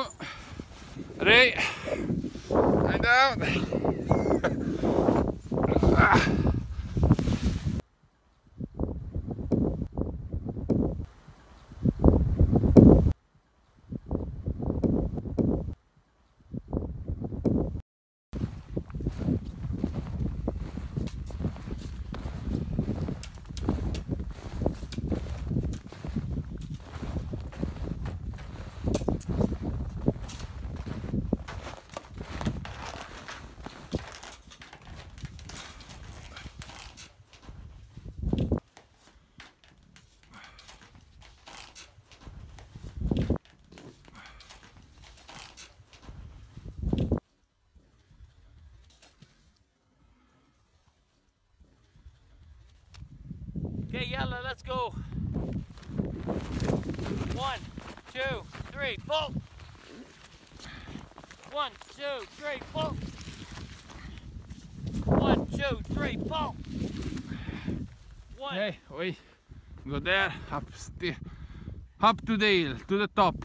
Oh. Ready? And out. Okay, yalla, let's go. One, two, three, pull. One, two, three, pull. One, two, three, pull. One. Hey, we go there, up, up to the hill, to the top.